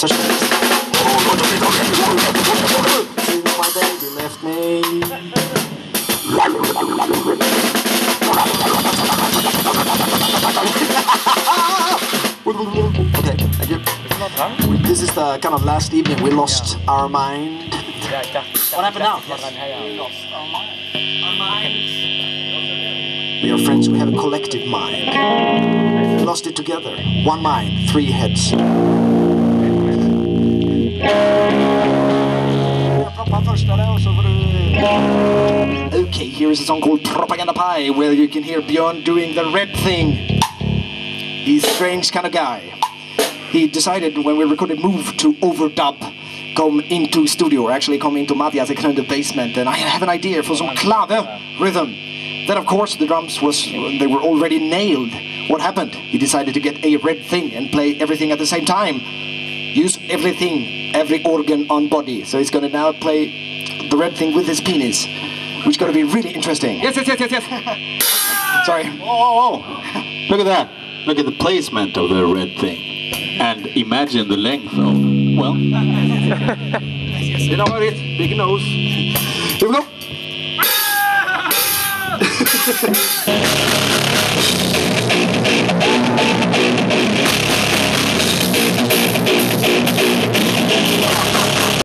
Such my baby left me. okay, thank you. This is the kind of last evening we lost our mind. What happened now? We lost our minds. We are friends, we have a collective mind. We lost it together. One mind, three heads. Okay, here is a song called Propaganda Pie, where you can hear Björn doing the red thing. He's a strange kind of guy. He decided when we recorded Move to overdub, come into studio, or actually come into Mattias in the basement, and I have an idea for some clave eh? rhythm. Then of course the drums was they were already nailed. What happened? He decided to get a red thing and play everything at the same time. Use everything, every organ on body. So he's gonna now play the red thing with his penis, which is gonna be really interesting. Yes, yes, yes, yes, yes. Sorry. Whoa, whoa, whoa. Look at that. Look at the placement of the red thing. And imagine the length of, well, you know what it is? Big nose. Here we go.